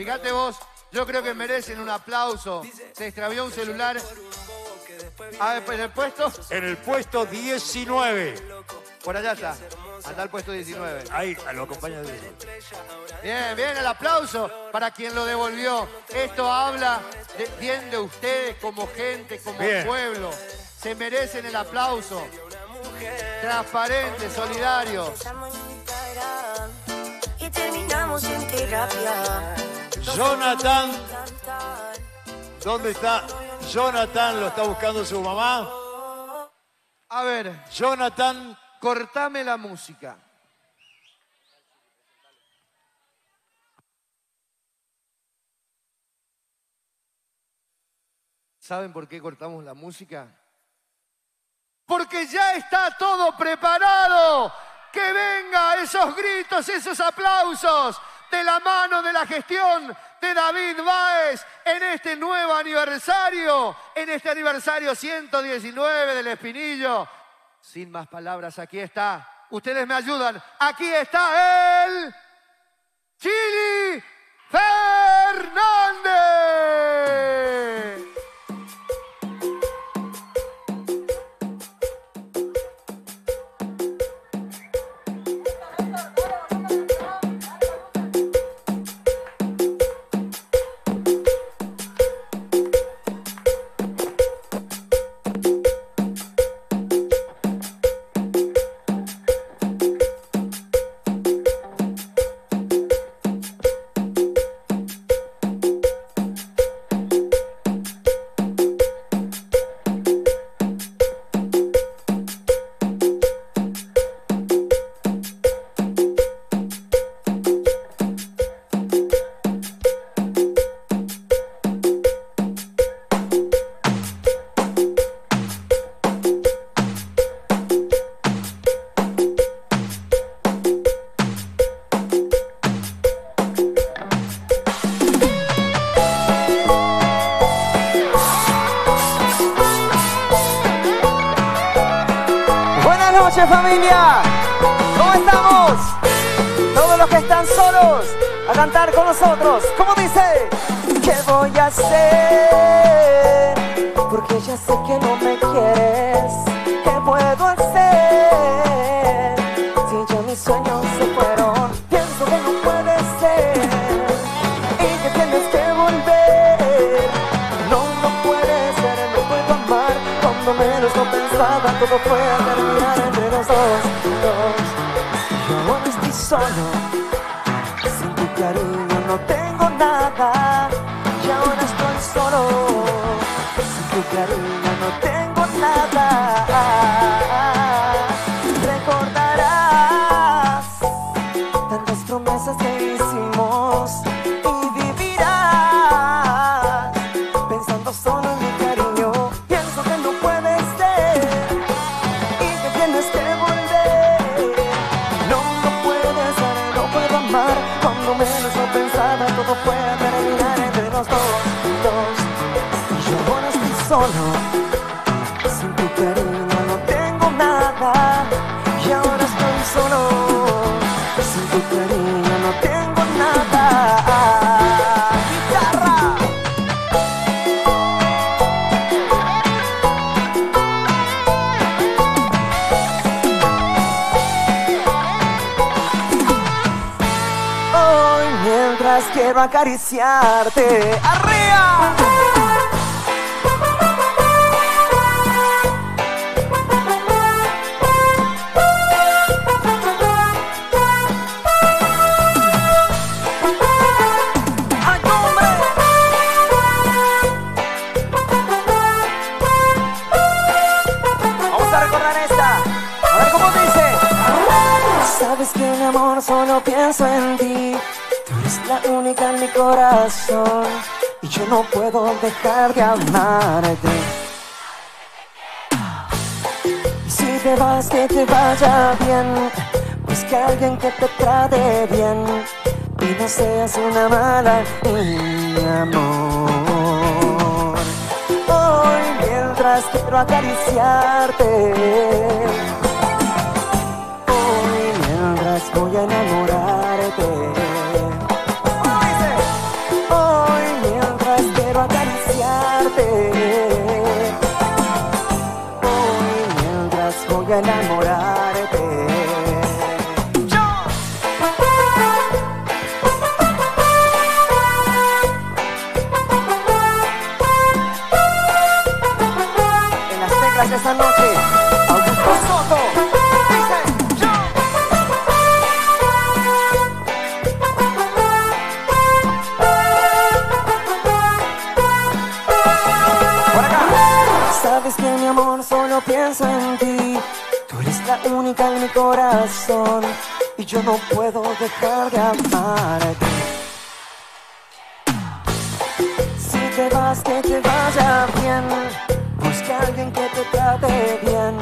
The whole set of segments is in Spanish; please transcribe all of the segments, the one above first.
Fíjate vos, yo creo que merecen un aplauso. Se extravió un celular. A ver, en el puesto, En el puesto 19. por allá está. Anda al puesto 19. Ahí lo acompaña de Bien, bien, el aplauso para quien lo devolvió. Esto habla de- bien de ustedes como gente, como Bien. pueblo. Se merecen el aplauso. En Instagram y terminamos en terapia. Jonathan. ¿dónde está? Jonathan lo está buscando su mamá. A ver, Jonathan, cortame la música. ¿Saben por qué cortamos la música? Porque ya está todo preparado. Que venga esos gritos, esos aplausos de la mano de la gestión de David Báez en este nuevo aniversario, en este aniversario 119 del Espinillo. Sin más palabras, aquí está. Ustedes me ayudan. Aquí está el Chili Fernández. Quiero acariciarte arriba. Vamos a recordar esta. A cómo dice. Sabes que mi amor solo pienso en ti. La única en mi corazón. Y yo no puedo dejar de amarte. Y si te vas, que te vaya bien. Busca a alguien que te trate bien. Y no seas una mala mi amor. Hoy mientras quiero acariciarte. Hoy mientras voy a enamorarte. Corazón y yo no puedo dejar de amarte. Si te vas, que te vaya bien. Busca a alguien que te trate bien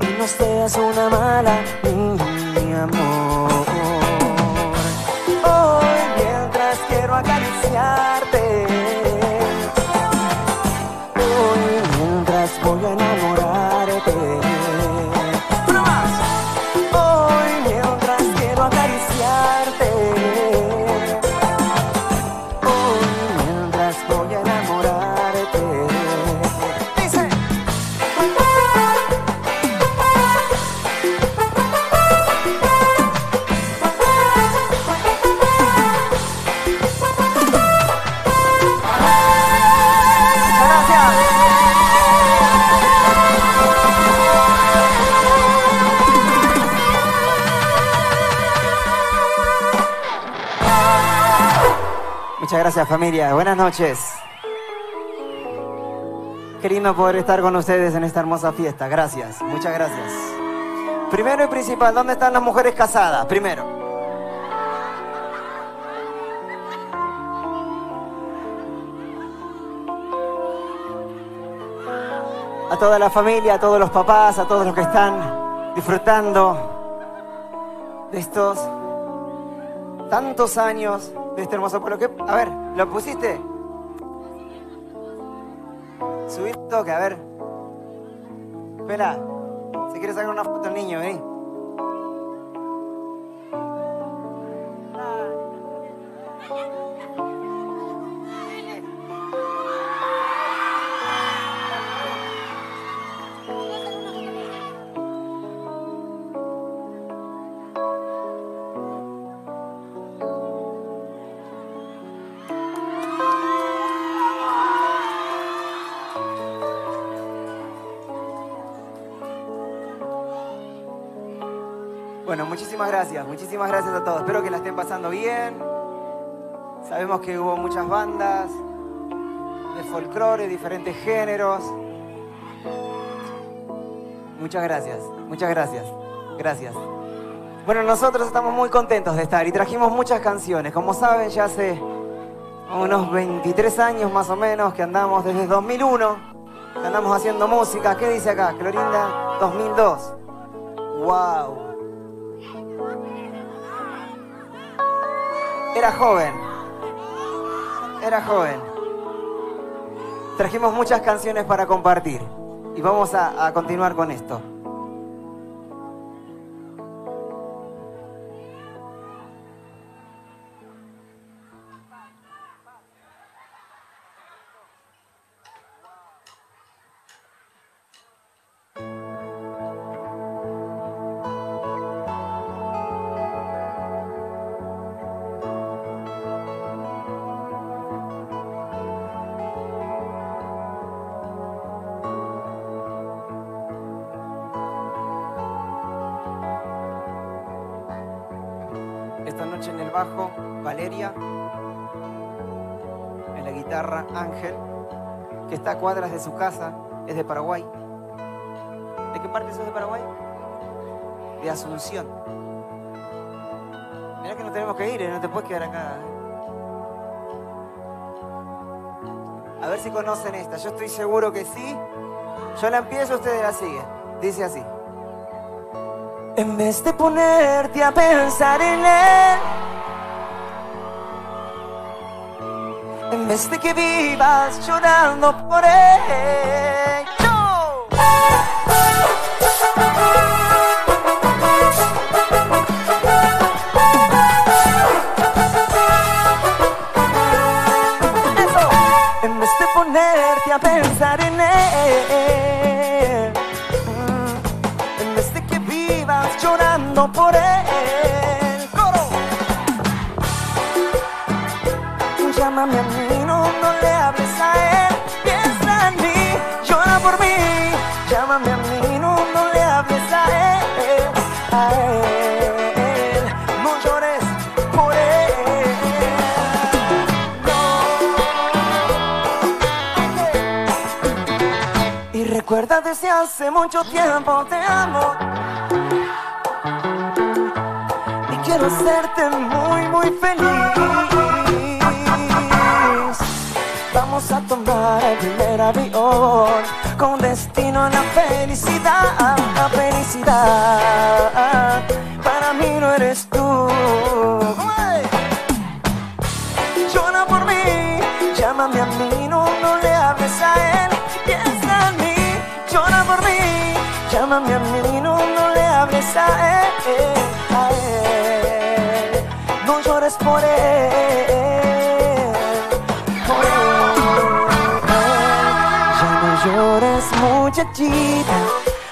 y no seas una mala mi amor. Hoy mientras quiero acariciarte. Gracias familia, buenas noches. Qué lindo poder estar con ustedes en esta hermosa fiesta, gracias, muchas gracias. Primero y principal, ¿dónde están las mujeres casadas? Primero. A toda la familia, a todos los papás, a todos los que están disfrutando de estos tantos años de este hermoso pueblo. ¿Qué? A ver, ¿lo pusiste? Subí un toque, a ver. Espera, si quieres sacar una foto el niño, vení. Bueno, muchísimas gracias, muchísimas gracias a todos. Espero que la estén pasando bien. Sabemos que hubo muchas bandas de folclore, diferentes géneros. Muchas gracias, muchas gracias, gracias. Bueno, nosotros estamos muy contentos de estar y trajimos muchas canciones. Como saben, ya hace unos 23 años más o menos que andamos desde 2001, que andamos haciendo música. ¿Qué dice acá? Clorinda, 2002. ¡Wow! Era joven. Era joven. Trajimos muchas canciones para compartir. Y vamos a, continuar con esto. Cuadras de su casa, es de Paraguay. ¿De qué parte sos de Paraguay? De Asunción. Mirá que nos tenemos que ir, ¿eh? no te puedes quedar acá. ¿eh? A ver si conocen esta, yo estoy seguro que sí. Yo la empiezo, ustedes la siguen. Dice así. En vez de ponerte a pensar en él, de que vivas llorando por él, yo. Eso. En vez de ponerte a pensar en hace mucho tiempo te amo. Y quiero hacerte muy, muy feliz. Vamos a tomar el primer avión con destino a la felicidad, la felicidad. Para mí no eres llámame a mí, no, no le hables a él, a él. No llores por él, por él. Ya no llores muchachita,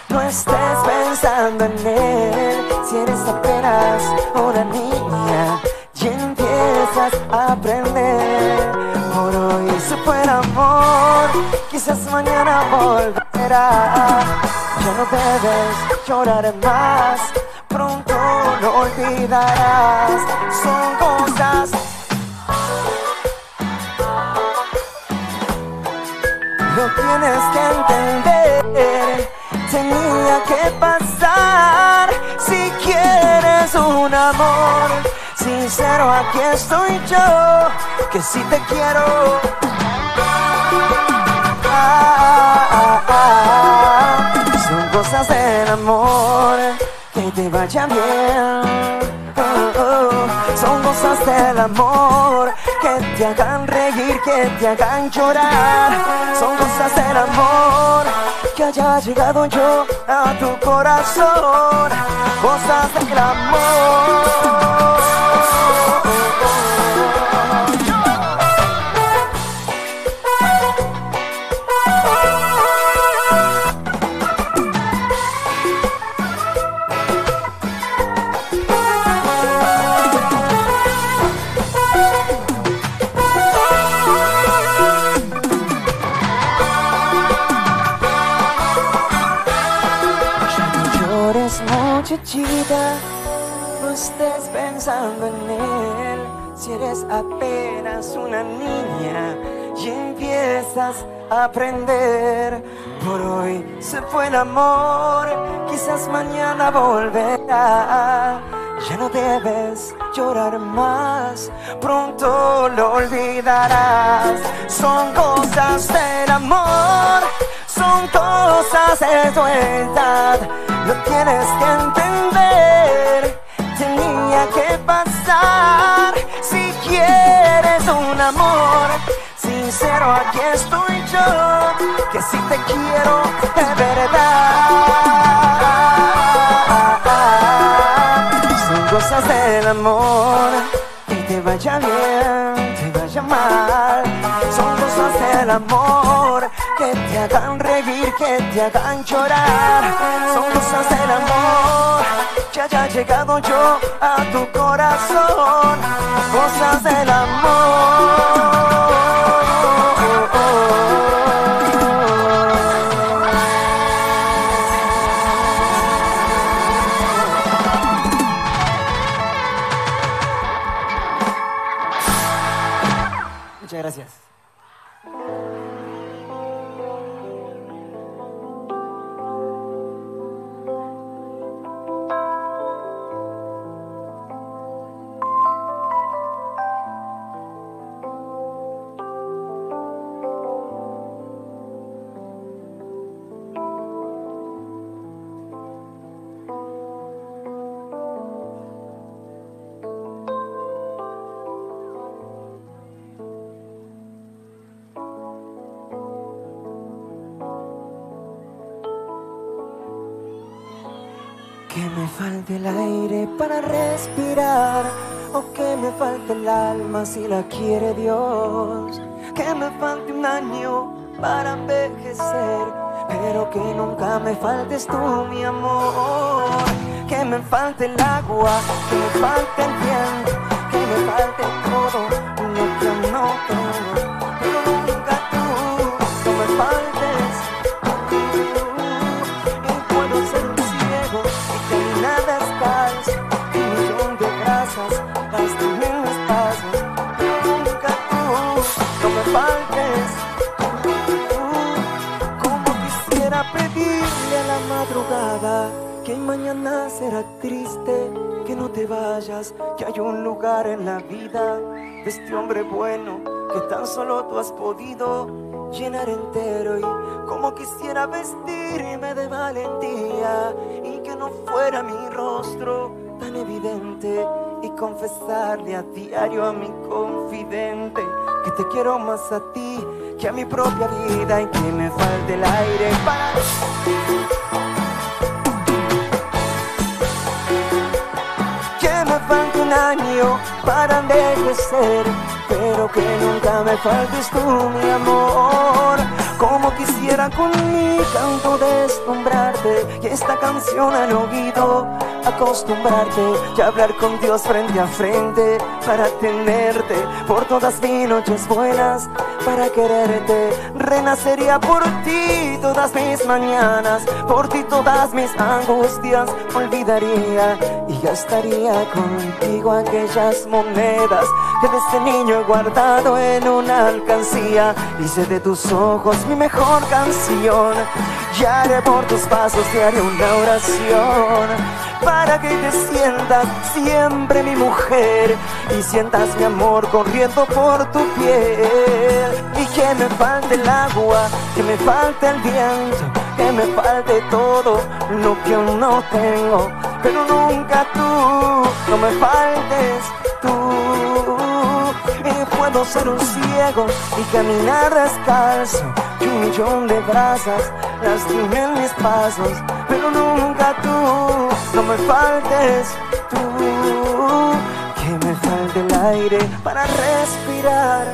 no estés pensando en él, si eres apenas una niña y empiezas a aprender. Por hoy se fue el amor, quizás mañana volverá. Ya no debes llorar más, pronto lo olvidarás. Son cosas Lo tienes que entender, tenía que pasar. Si quieres un amor sincero, aquí estoy yo, que si te quiero. Te vaya bien. Oh, oh. Son cosas del amor que te hagan reír, que te hagan llorar. Son cosas del amor que haya llegado yo a tu corazón. Cosas del amor. Si eres apenas una niña y empiezas a aprender. Por hoy se fue el amor, quizás mañana volverá. Ya no debes llorar más, pronto lo olvidarás. Son cosas del amor, son cosas de tu edad. Lo tienes que entender, aquí estoy yo, que si te quiero de verdad. Son cosas del amor, que te vaya bien, te vaya mal. Son cosas del amor, que te hagan reír, que te hagan llorar. Son cosas del amor, que haya llegado yo a tu corazón. Cosas del amor. Aire para respirar o que me falte el alma si la quiere Dios. Que me falte un año para envejecer, pero que nunca me faltes tú, mi amor. Que me falte el agua, que me falte el viento, que me falte todo lo que no mañana será triste que no te vayas, que hay un lugar en la vida de este hombre bueno que tan solo tú has podido llenar entero y como quisiera vestirme de valentía y que no fuera mi rostro tan evidente y confesarle a diario a mi confidente que te quiero más a ti que a mi propia vida y que me falte el aire para para envejecer, pero que nunca me faltes tú, mi amor. Como quisiera con mi canto deslumbrarte y esta canción al oído acostumbrarte y hablar con Dios frente a frente para tenerte por todas mis noches buenas para quererte. Renacería por ti todas mis mañanas por ti todas mis angustias olvidaría. Y gastaría contigo aquellas monedas que desde niño he guardado en una alcancía. Hice de tus ojos mi mejor canción y haré por tus pasos haré una oración para que te sientas siempre mi mujer y sientas mi amor corriendo por tu piel. Y que me falte el agua, que me falte el viento, que me falte todo lo que aún no tengo, pero nunca tú, no me faltes tú. Y puedo ser un ciego y caminar descalzo, y un millón de brasas lastimen mis pasos, pero nunca tú no me faltes tú, que me falte el aire para respirar,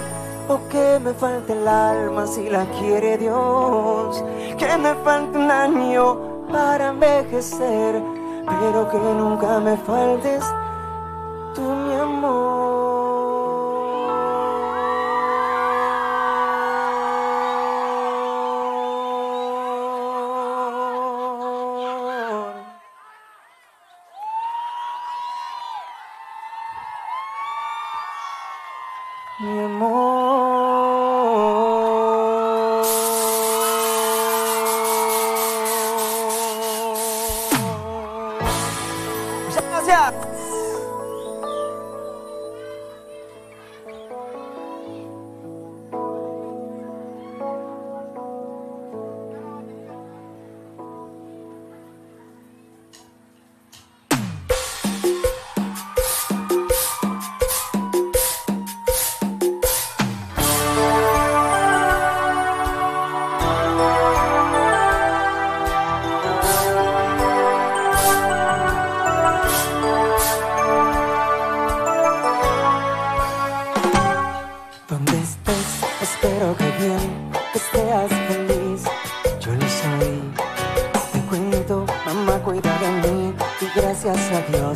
o que me falte el alma si la quiere Dios, que me falte un año para envejecer, pero que nunca me faltes tú, mi amor.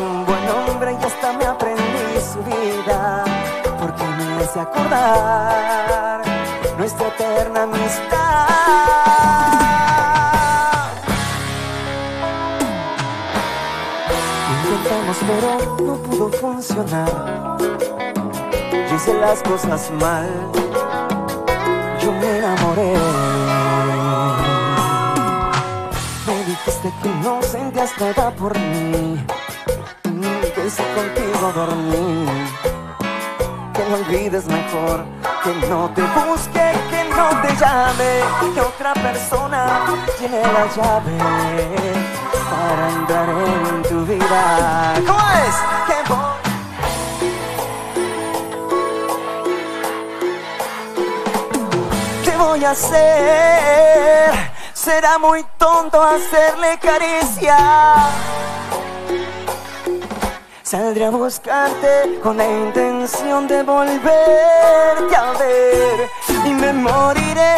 Un buen hombre y hasta me aprendí su vida, porque me hace acordar nuestra eterna amistad. pero no pudo funcionar. Yo hice las cosas mal, yo me enamoré. Me dijiste que no sentías nada por mí, que contigo. Que no olvides mejor, que no te busque, que no te llame, que otra persona tiene la llave para entrar en tu vida. ¿Cómo es? ¿Qué voy a hacer? Será muy tonto hacerle caricia. Saldré a buscarte con la intención de volverte a ver y me moriré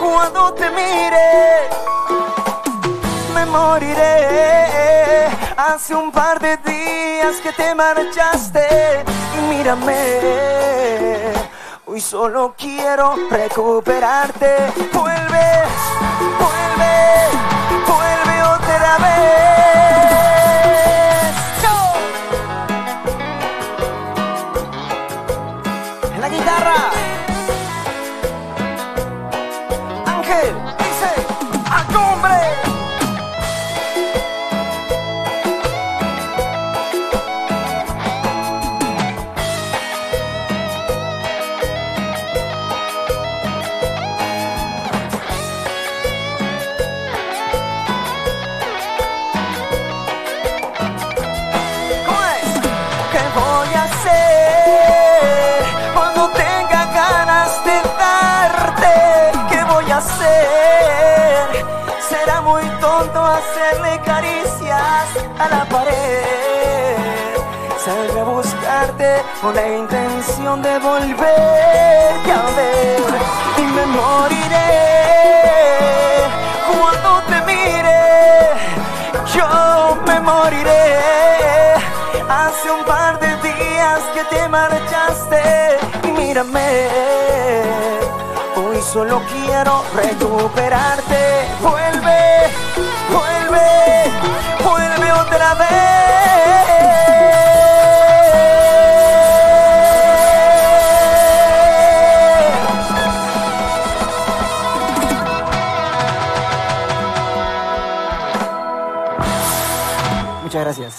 cuando te mire moriré. Hace un par de días que te marchaste y mírame. Hoy solo quiero recuperarte. Vuelve, a la pared. Saldré a buscarte con la intención de volverte a ver y me moriré cuando te mire yo me moriré. Hace un par de días que te marchaste y mírame. Hoy solo quiero recuperarte. Vuelve, otra vez. Muchas gracias.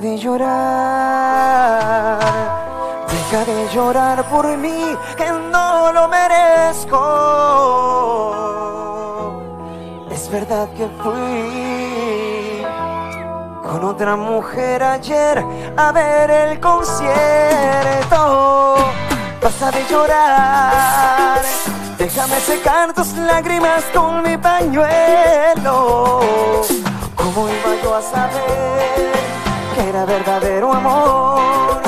De llorar, deja de llorar por mí, que no lo merezco. Es verdad que fui con otra mujer ayer a ver el concierto. Basta de llorar, déjame secar tus lágrimas con mi pañuelo. ¿Cómo iba yo a saber era verdadero amor?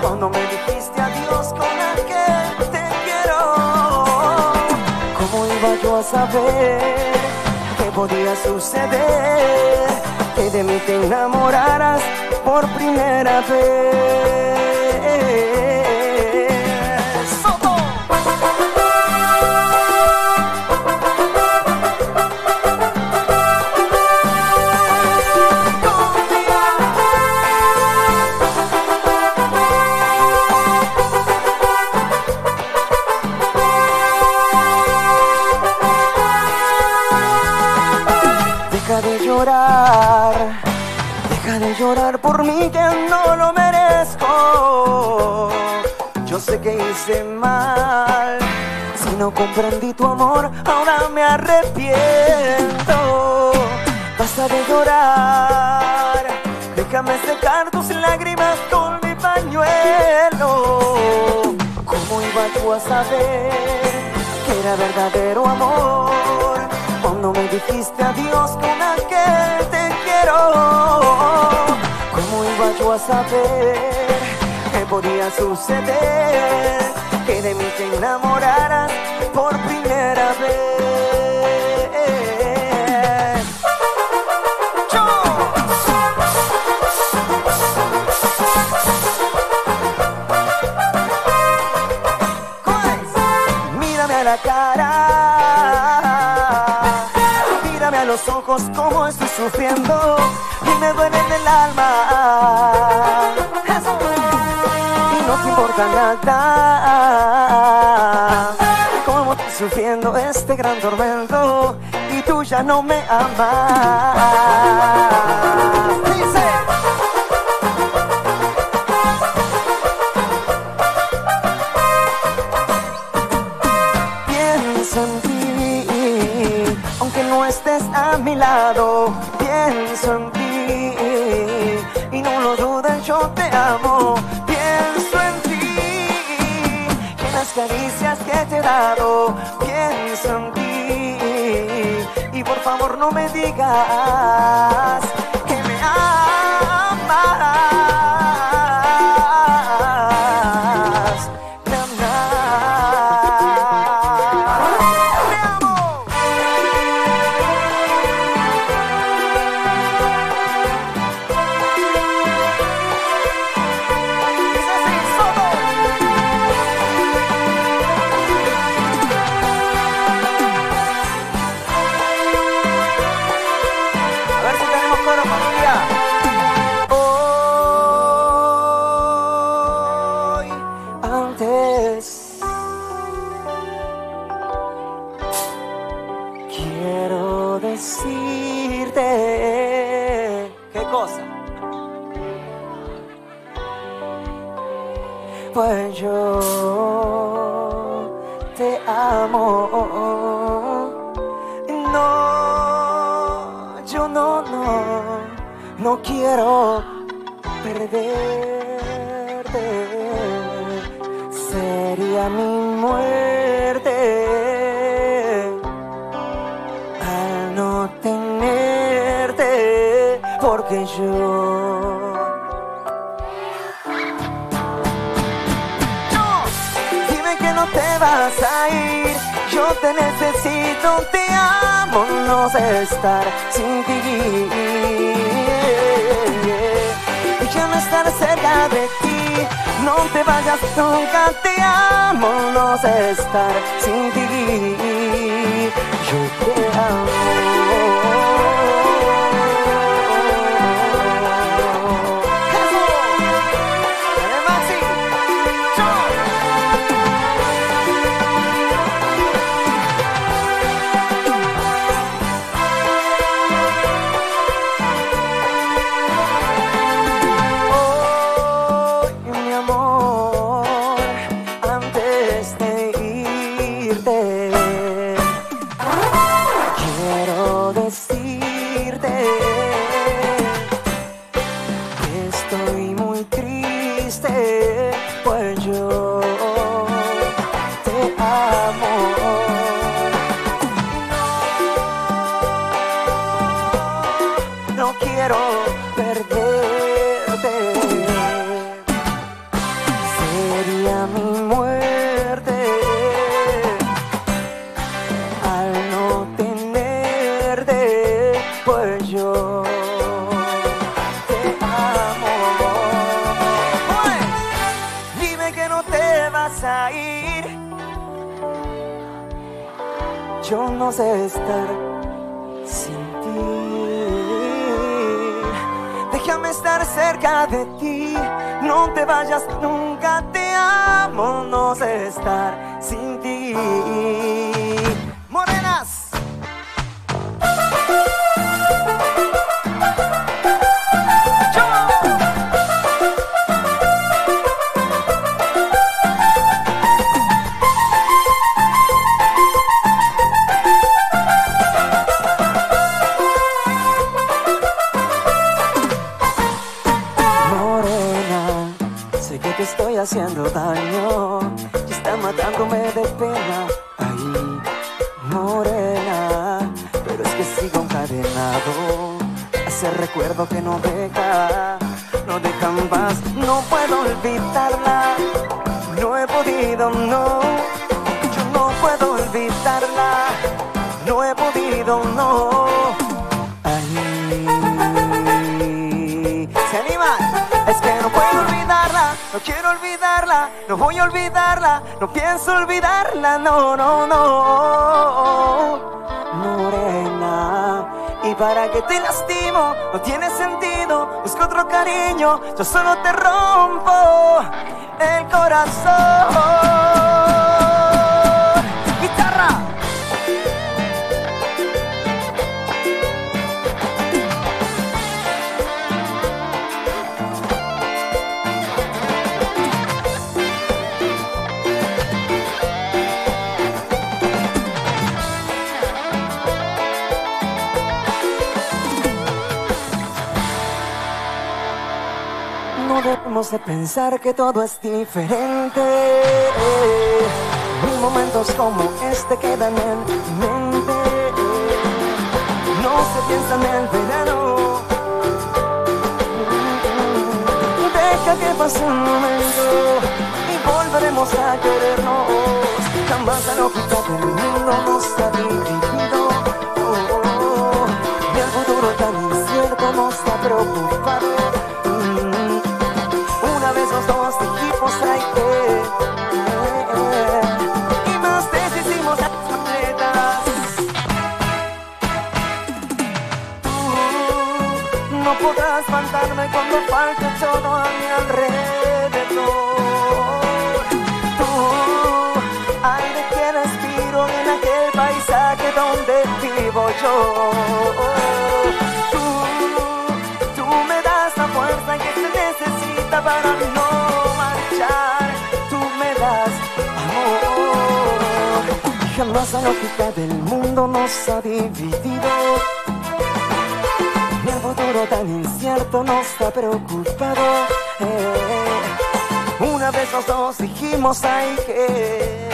Cuando me dijiste adiós con aquel te quiero. ¿Cómo iba yo a saber que podía suceder? Que de mí te enamoraras por primera vez. ¡Soto! comprendí tu amor, ahora me arrepiento. Basta de llorar, déjame secar tus lágrimas con mi pañuelo. ¿Cómo iba tú a saber que era verdadero amor cuando me dijiste adiós con aquel te quiero? ¿Cómo iba yo a saber que podía suceder que de mí te enamorara? sufriendo y me duele en el alma. Y no te importa nada. Como estoy sufriendo este gran tormento y tú ya no me amas. no me digas. necesito, te amo, no sé estar sin ti. Y quiero estar cerca de ti, no te vayas nunca, te amo, no sé estar sin ti. Yo te amo. Te lastimo, no tiene sentido, busco otro cariño, yo solo te rompo el corazón. De pensar que todo es diferente. Y momentos como este quedan en mi mente. No se piensa en el verano. Deja que pase un momento y volveremos a querernos. Jamás la lógica del mundo nos La lógica del mundo nos ha dividido. Ni el futuro tan incierto nos ha preocupado. Eh, una vez los dos dijimos hay que.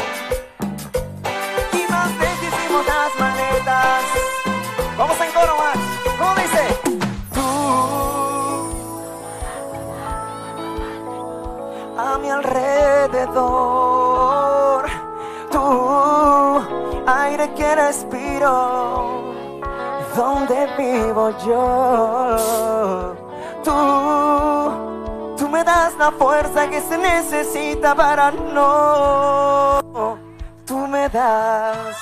Y más veces hicimos las maletas. Vamos en coro, Max. ¿Cómo dice? Tú a mi alrededor. Aire que respiro, donde vivo yo. Tú, tú me das la fuerza que se necesita para no. Tú me das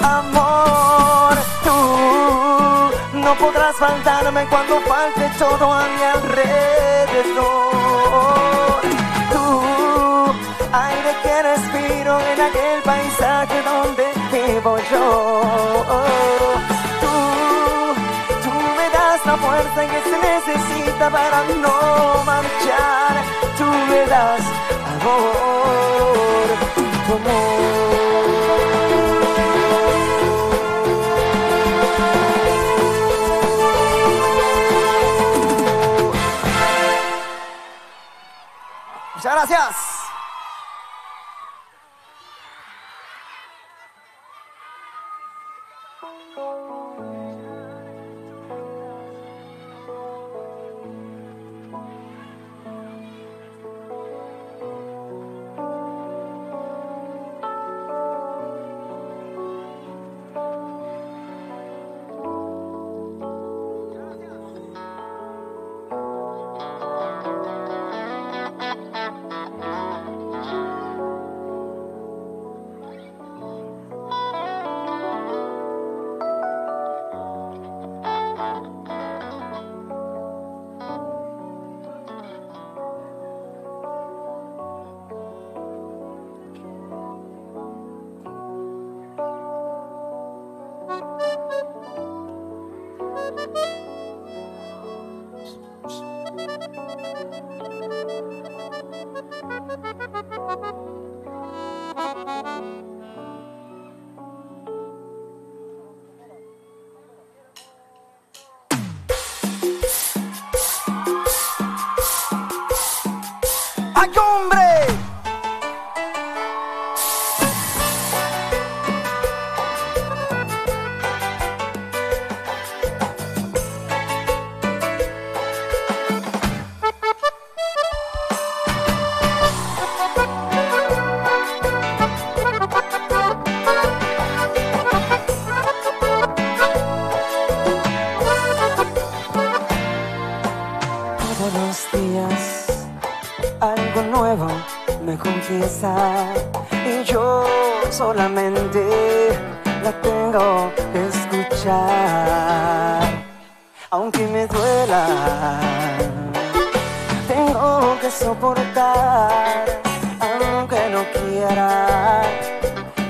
amor, tú no podrás faltarme cuando falte todo a mi alrededor. Aire que respiro en aquel paisaje donde vivo yo. Tú, tú me das la fuerza que se necesita para no marchar. Tú me das amor, tu amor. Muchas gracias. Me confiesa y yo solamente la tengo que escuchar. Aunque me duela, tengo que soportar, aunque no quiera,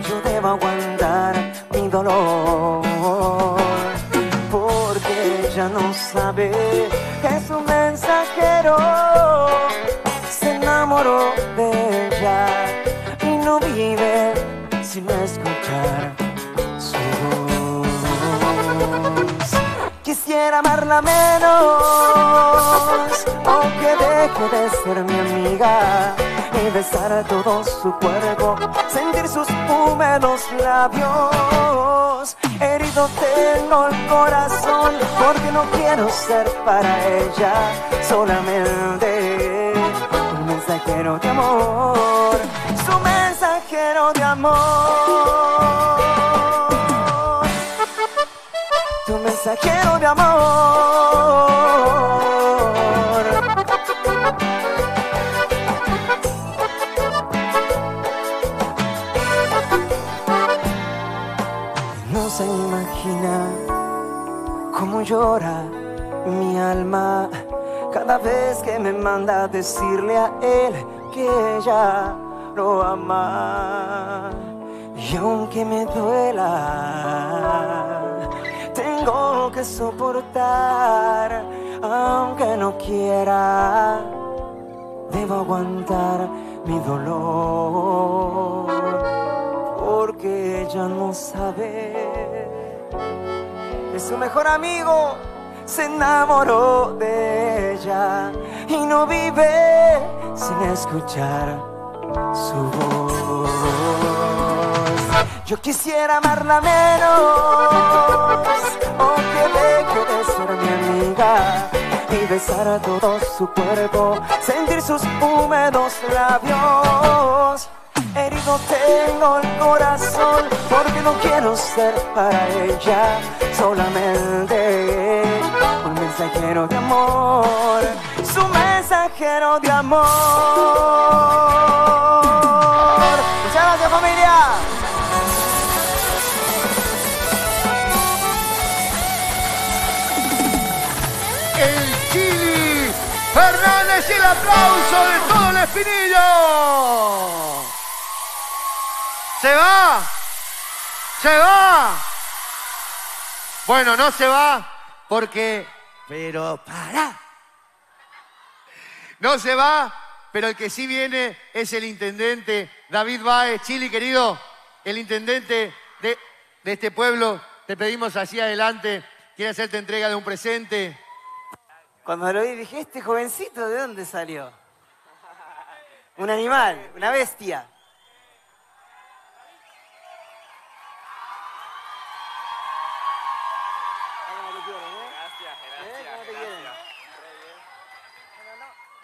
yo debo aguantar mi dolor. Porque ella no sabe que es un mensajero se enamoró no vive sin escuchar su voz. Quisiera amarla menos, aunque deje de ser mi amiga y besar todo su cuerpo, sentir sus húmedos labios. Herido tengo el corazón porque no quiero ser para ella solamente un mensajero de amor, su mensajero de amor, tu mensajero de amor. No se imagina cómo llora mi alma cada vez que me manda decirle a él que ella lo ama. Y aunque me duela, tengo que soportar, aunque no quiera, debo aguantar mi dolor, porque ella no sabe que su mejor amigo se enamoró de ella y no vive sin escuchar su voz. Yo quisiera amarla menos, o que deje de ser mi amiga y besar a todo su cuerpo, sentir sus húmedos labios. Herido tengo el corazón porque no quiero ser para ella solamente un mensajero de amor, su mensajero de amor. Aplauso de todo el espinillo. Se va. Se va. Bueno, no se va porque... Pero para. No se va, pero el que sí viene es el intendente David Baez. Chili, querido, el intendente de, de este pueblo. Te pedimos así adelante. Quiere hacerte entrega de un presente. Cuando lo vi dije, este jovencito, ¿de dónde salió? Un animal, una bestia.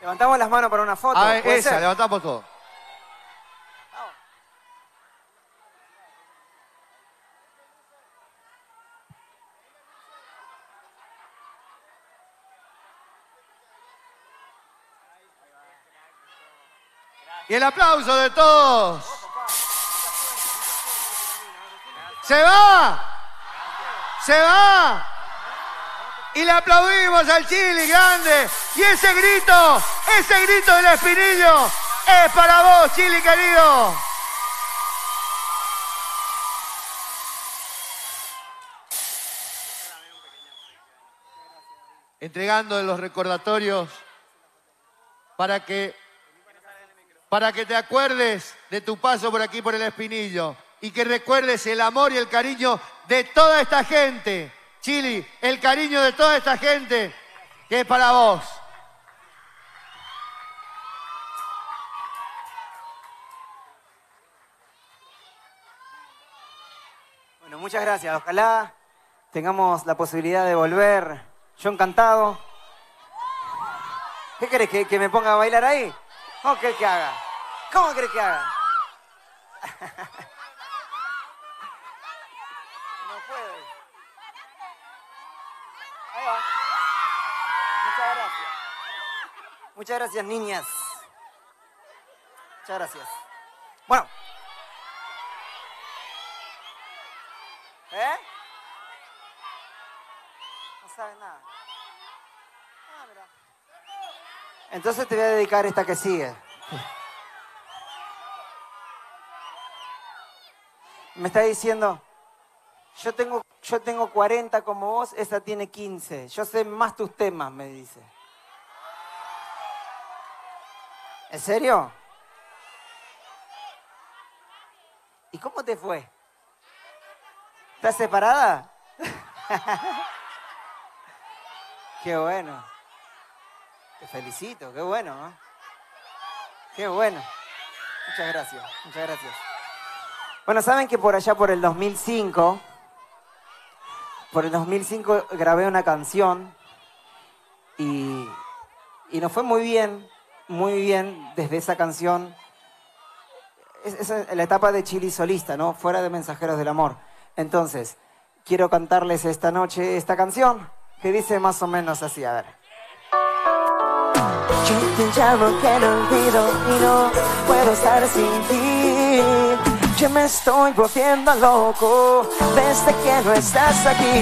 Levantamos las manos para una foto. Ah, ¿puede esa, ser? levantamos todo. Y el aplauso de todos. Se va. Se va. Y le aplaudimos al Chili grande. Y ese grito, ese grito del espinillo es para vos, Chili querido. Entregando los recordatorios para que para que te acuerdes de tu paso por aquí por el espinillo y que recuerdes el amor y el cariño de toda esta gente. Chili, el cariño de toda esta gente que es para vos. Bueno, muchas gracias. Ojalá tengamos la posibilidad de volver. Yo encantado. ¿Qué querés? ¿Que, que me ponga a bailar ahí? ¿Cómo querés que haga? ¿Cómo querés que haga? No puedo. Ahí va. Muchas gracias. Muchas gracias, niñas. Muchas gracias. Bueno. ¿Eh? No sabes nada. Ah, mira. Entonces te voy a dedicar esta que sigue. Me está diciendo, yo tengo, yo tengo 40 como vos, esa tiene 15. Yo sé más tus temas, me dice. ¿En serio? ¿Y cómo te fue? ¿Estás separada? qué bueno. Te felicito, qué bueno. ¿eh? Qué bueno. Muchas gracias, muchas gracias. Bueno, saben que por allá por el 2005, por el 2005 grabé una canción y, y nos fue muy bien, muy bien desde esa canción. Esa es la etapa de Chili solista, ¿no? Fuera de Mensajeros del Amor. Entonces, quiero cantarles esta noche esta canción que dice más o menos así, a ver. Yo te llamo que no olvido y no puedo estar sin ti. Yo me estoy volviendo loco desde que no estás aquí.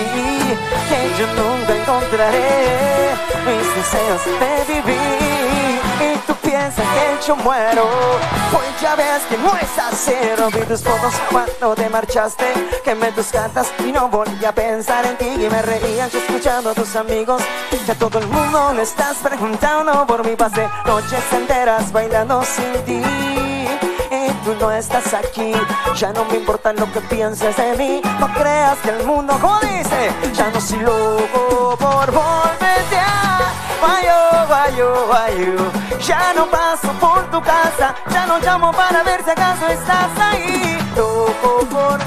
Que yo nunca encontraré mis deseos de vivir. Y tú piensas que yo muero. Pues ya ves que no es así. No tus fotos cuando te marchaste. Quemé tus cartas y no volví a pensar en ti. Y me reían yo escuchando a tus amigos. Ya todo el mundo le estás preguntando por mi pasé noches enteras bailando sin ti. Tú no estás aquí, ya no me importa lo que pienses de mí. No creas que el mundo, como dice, ya no soy loco por volverte a. Vayo, vayo, vayo. Ya no paso por tu casa, ya no llamo para ver si acaso estás ahí. Loco por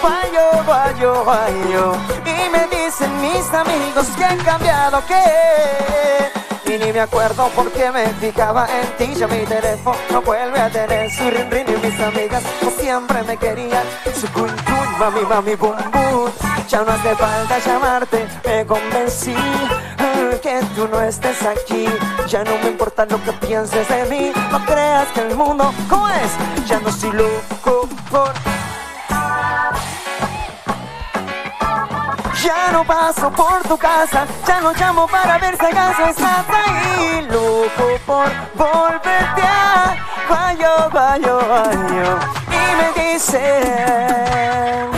Guayo, guayo, guayo. Y me dicen mis amigos que han cambiado, que ni me acuerdo por qué me fijaba en ti. Ya mi teléfono no vuelve a tener su rin rin y mis amigas como siempre me querían. Su cun cun, mami, mami, bum bum. Ya no hace falta llamarte, me convencí eh, que tú no estés aquí. Ya no me importa lo que pienses de mí. No creas que el mundo, ¿cómo es? Ya no soy loco por Ya no paso por tu casa, ya no llamo para ver si acaso estás ahí. Loco por volverte a guayo, guayo, guayo. Y me dicen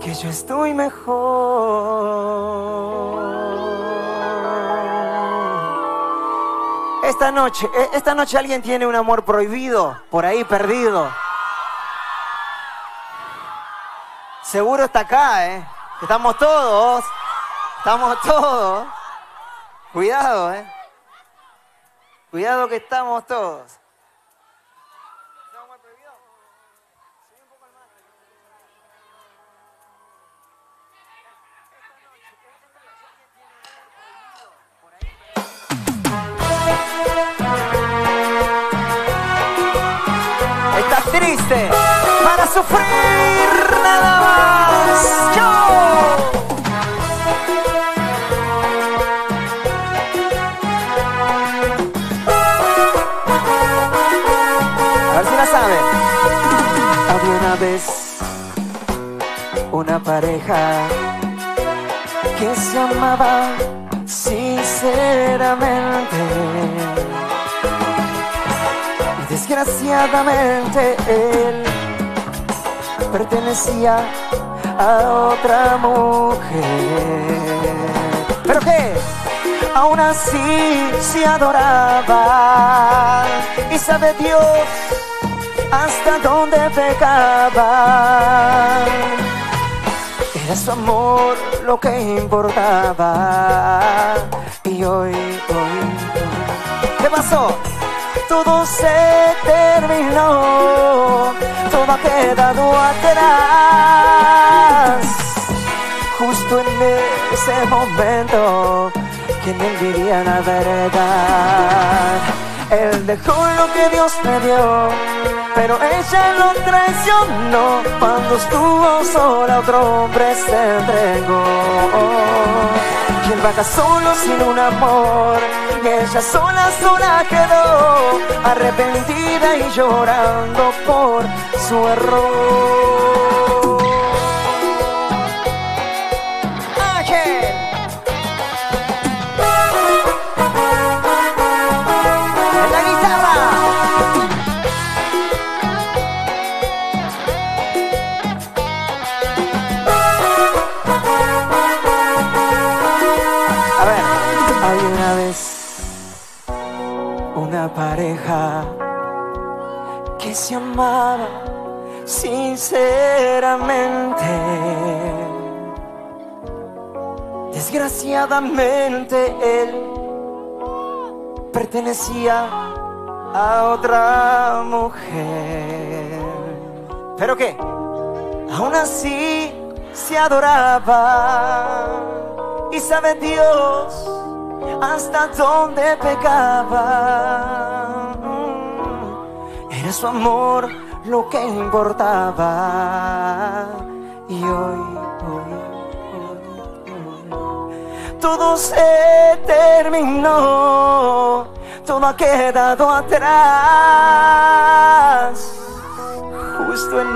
que yo estoy mejor. Esta noche, eh, esta noche alguien tiene un amor prohibido, por ahí perdido. Seguro está acá, ¿eh? Estamos todos. Estamos todos. Cuidado, ¿eh? Cuidado que estamos todos. Estás triste sufrir nada más. Yo. A ver si la saben. Había una vez una pareja que se amaba sinceramente. Desgraciadamente él pertenecía a otra mujer. ¿Pero qué? Aún así se adoraba y sabe Dios hasta dónde pecaba. Era su amor lo que importaba. Y hoy, hoy, hoy, ¿qué pasó? Todo se terminó, todo ha quedado atrás. Justo en ese momento, quien él diría la verdad. Él dejó lo que Dios me dio, pero ella lo traicionó cuando estuvo sola, otro hombre se entregó. Y él solo sin un amor. Y ella sola, sola quedó, arrepentida y llorando por su error. Que se amaba sinceramente. Desgraciadamente él pertenecía a otra mujer. ¿Pero qué? Aún así se adoraba y sabe Dios hasta dónde pecaba. Era su amor lo que importaba. Y hoy, hoy, hoy, hoy, todo se terminó, todo ha quedado atrás. Justo en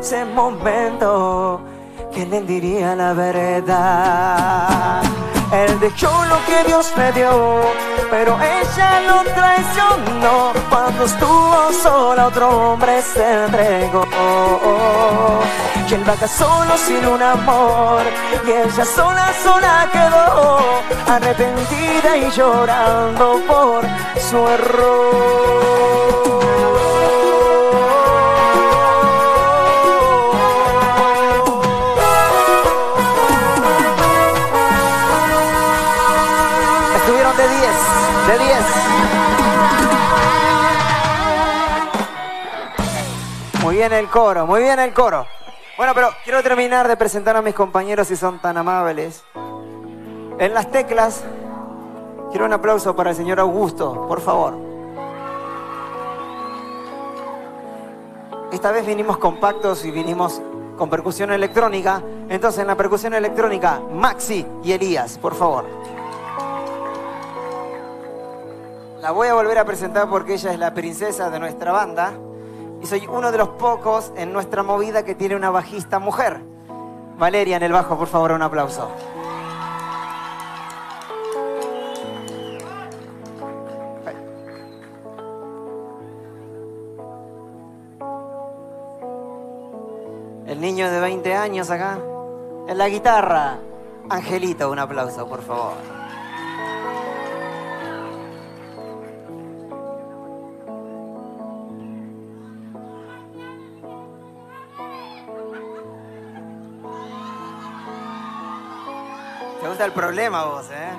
ese momento que le diría la verdad. Él dejó lo que Dios le dio, pero ella lo traicionó. Cuando estuvo sola, otro hombre se entregó. Y él vaga solo sin un amor, y ella sola, sola quedó, arrepentida y llorando por su error. Bien el coro, muy bien el coro. Bueno, pero quiero terminar de presentar a mis compañeros si son tan amables. En las teclas, quiero un aplauso para el señor Augusto, por favor. Esta vez vinimos compactos y vinimos con percusión electrónica. Entonces, en la percusión electrónica, Maxi y Elías, por favor. La voy a volver a presentar porque ella es la princesa de nuestra banda y soy uno de los pocos en nuestra movida que tiene una bajista mujer. Valeria en el bajo, por favor, un aplauso. El niño de 20 años acá. En la guitarra. Angelito, un aplauso, por favor. Te gusta el problema vos, ¿eh?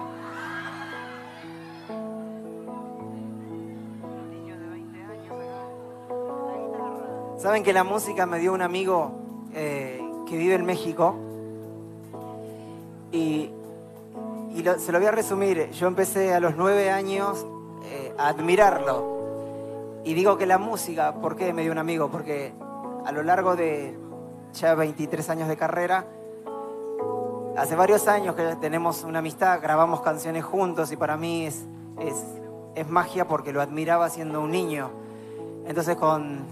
Saben que la música me dio un amigo eh, que vive en México y, se lo voy a resumir. Yo empecé a los nueve años eh, a admirarlo y digo que la música, ¿por qué me dio un amigo? Porque a lo largo de ya 23 años de carrera, hace varios años que tenemos una amistad, grabamos canciones juntos y para mí es, es, es magia porque lo admiraba siendo un niño. Entonces con,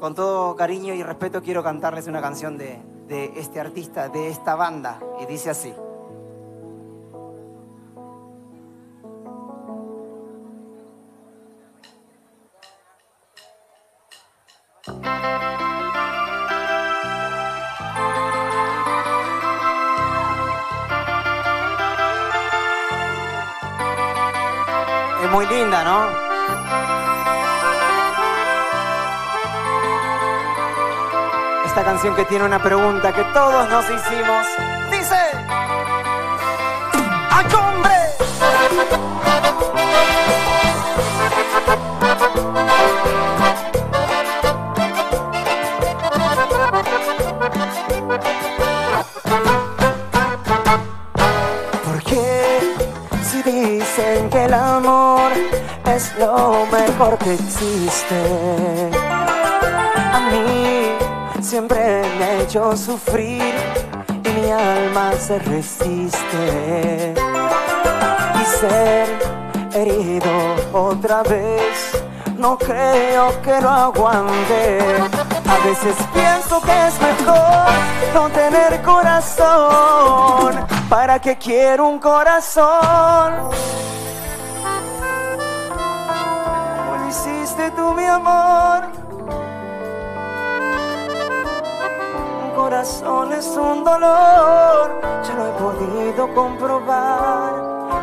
con todo cariño y respeto quiero cantarles una canción de, de este artista, de esta banda, y dice así. Que tiene una pregunta que todos nos hicimos. Dice... ¡Ay, hombre! ¿Por si dicen que el amor es lo mejor que existe? A mí siempre me hecho sufrir y mi alma se resiste. Y ser herido otra vez, no creo que lo aguante. A veces pienso que es mejor no tener corazón. ¿Para qué quiero un corazón? ¿Cómo hiciste tú, mi amor? Corazón es un dolor, ya lo he podido comprobar.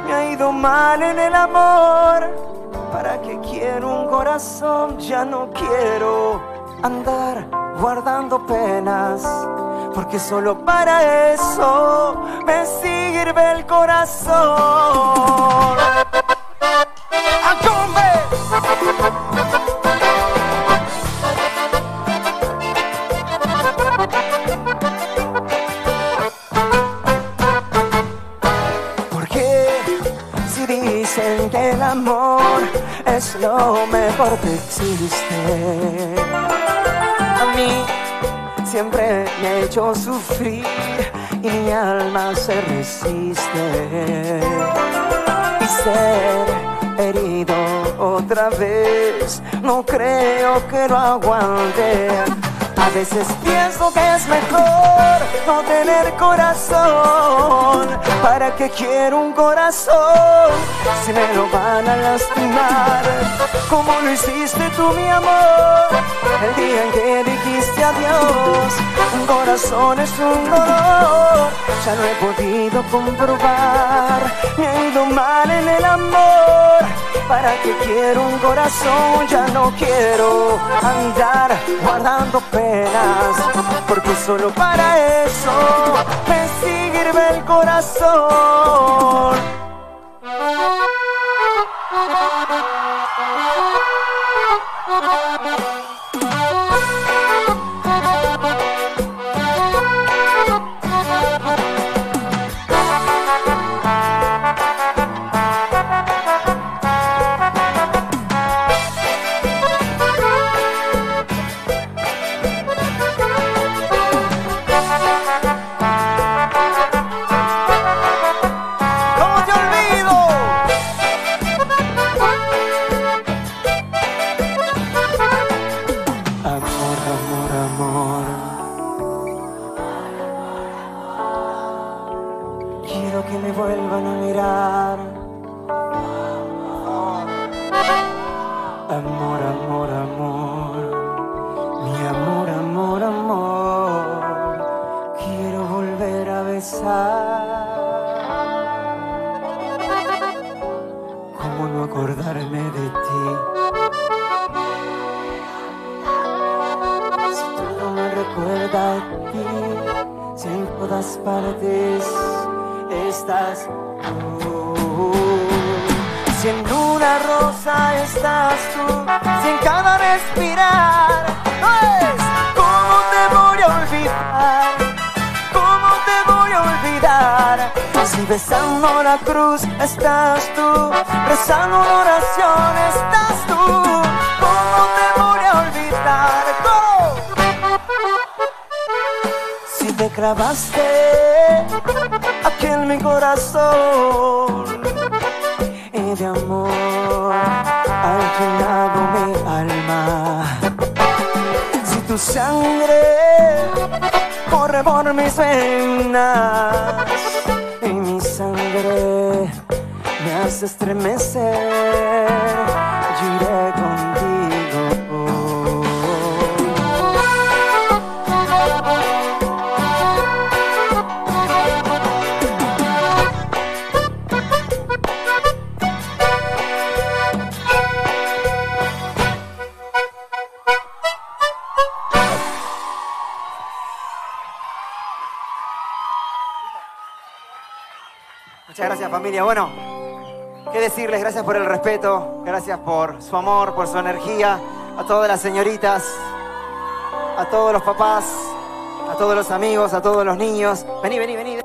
Me ha ido mal en el amor. ¿Para qué quiero un corazón? Ya no quiero andar guardando penas, porque solo para eso me sirve el corazón. Amor es lo mejor que existe, a mí siempre me ha hecho sufrir y mi alma se resiste. Y ser herido otra vez, no creo que lo aguante. A veces pienso que es mejor no tener corazón. ¿Para qué quiero un corazón si me lo van a lastimar? Como lo hiciste tú, mi amor, el día en que dijiste adiós. Un corazón es un dolor, ya lo he podido comprobar. Me ha ido mal en el amor. ¿Para qué quiero un corazón? Ya no quiero andar guardando penas, porque solo para eso me sirve el corazón. Sangre corre por mis venas. Y mi sangre me hace estremecer, Bueno, qué decirles, gracias por el respeto, gracias por su amor, por su energía, a todas las señoritas, a todos los papás, a todos los amigos, a todos los niños. Vení, vení, vení.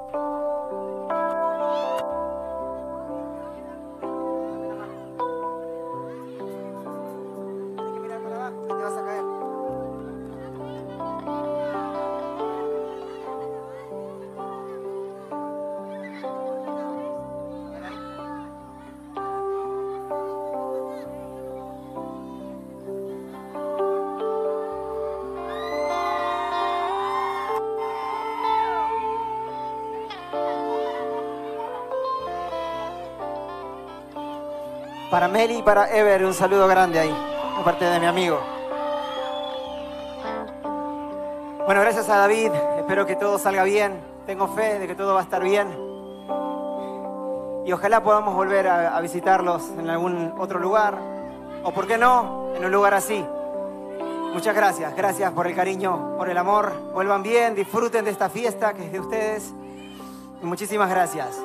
Y para Ever, un saludo grande ahí, aparte de mi amigo. Bueno, gracias a David, espero que todo salga bien, tengo fe de que todo va a estar bien. Y ojalá podamos volver a, a visitarlos en algún otro lugar, o por qué no, en un lugar así. Muchas gracias, gracias por el cariño, por el amor. Vuelvan bien, disfruten de esta fiesta que es de ustedes. Muchísimas gracias.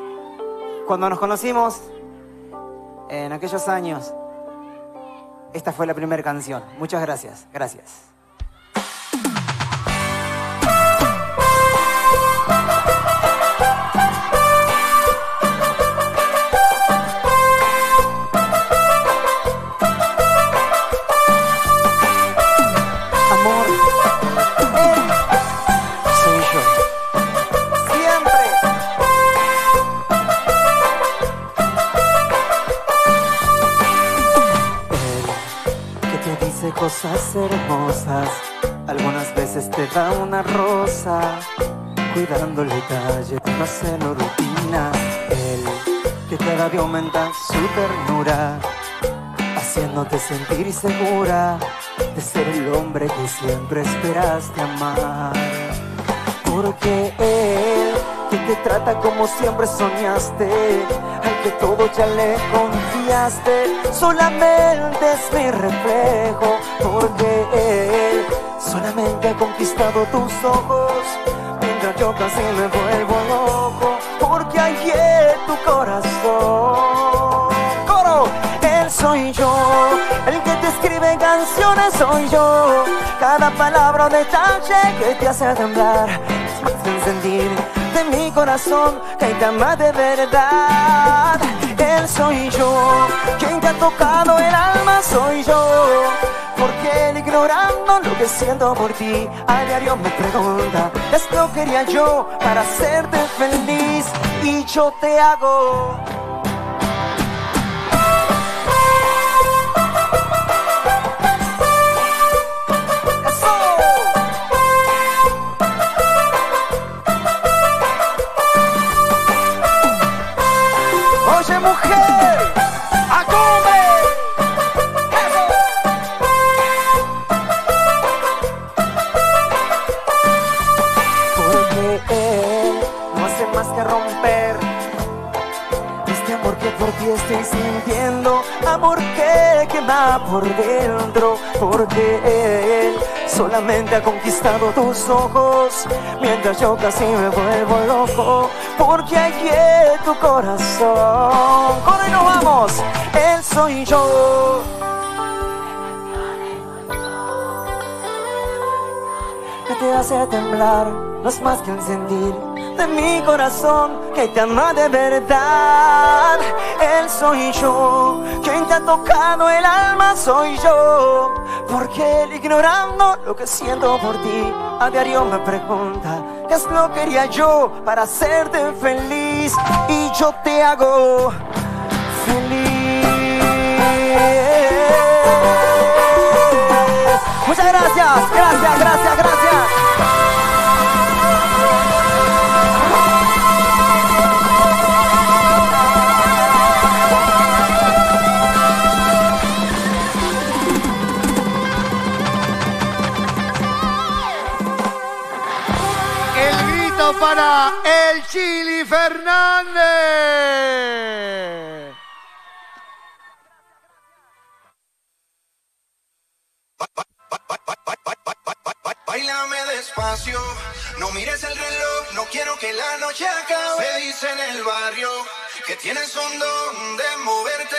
Cuando nos conocimos, en aquellos años, esta fue la primera canción. Muchas gracias, gracias. Cosas hermosas, algunas veces te da una rosa, cuidando el detalle, te va haciendo rutina. Él que cada día aumenta su ternura, haciéndote sentir segura de ser el hombre que siempre esperaste amar. Porque él que te trata como siempre soñaste, al que todo ya le confiaste, solamente es mi reflejo. Porque él solamente ha conquistado tus ojos, mientras yo casi me vuelvo loco. Porque hay en tu corazón. Coro, él soy yo, el que te escribe canciones soy yo. Cada palabra o detalle que te hace temblar más encendir de mi corazón que te ama de verdad. Él soy yo, te ha tocado el alma soy yo. Porque él ignorando lo que siento por ti, a diario me pregunta, esto quería yo para hacerte feliz y yo te hago. Conquistado tus ojos, mientras yo casi me vuelvo loco, porque hay tu corazón. Él nos vamos, él soy yo. que te hace temblar, no es más que el sentir de mi corazón que te ama de verdad. Él soy yo, quien te ha tocado el alma soy yo, porque él ignorando lo que siento por ti, a diario me pregunta, ¿qué es lo que haría yo para hacerte feliz? Y yo te hago feliz. Muchas gracias, gracias, gracias, gracias. El Chili Fernández. Bailame despacio, no mires el reloj, no quiero que la noche acabe. Se dice en el barrio que tienes un don de moverte.